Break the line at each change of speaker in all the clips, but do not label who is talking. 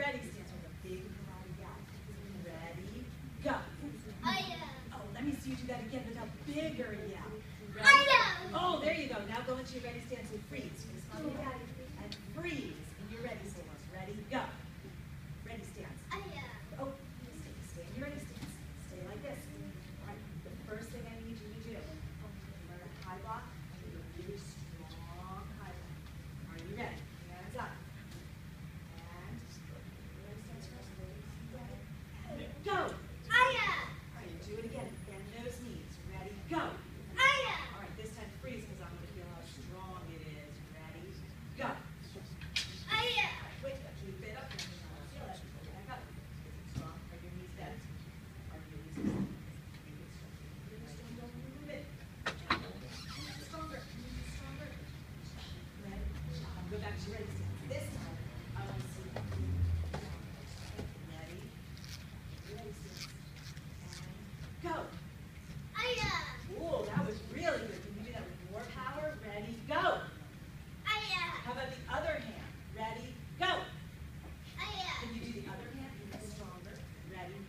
ready stance with a big karate gap. Ready, go.
Aya.
Oh, let me see you do that again with a bigger yell. Ready?
Aya.
Oh, there you go. Now go into your ready stance and freeze. Fist on the daddy. And freeze in your ready stance. Ready, go. Ready stance.
Aya.
Oh, stay, stay in your ready stance. Stay like this. All right, the first thing I need you to do, learn a high block and do a really strong high block. Are you ready? Hands up. And ready stance first. Ready, and go.
Aya.
All right, do it again. Bend those knees. Ready, go.
Aya.
All right, this time freeze because I'm going to feel how strong it is. Ready, go.
Aya.
Wait, keep it up. Feel it. Back up. Is it strong? Are your knees bent? Are your knees? Make it strong. Make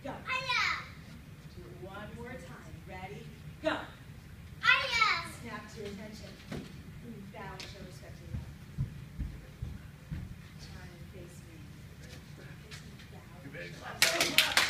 go.
Aya.
Do it one more time. Ready? Go.
Aya.
Snap to attention. Bow
and
show respect to your Turn and face me. Face me.
Bow.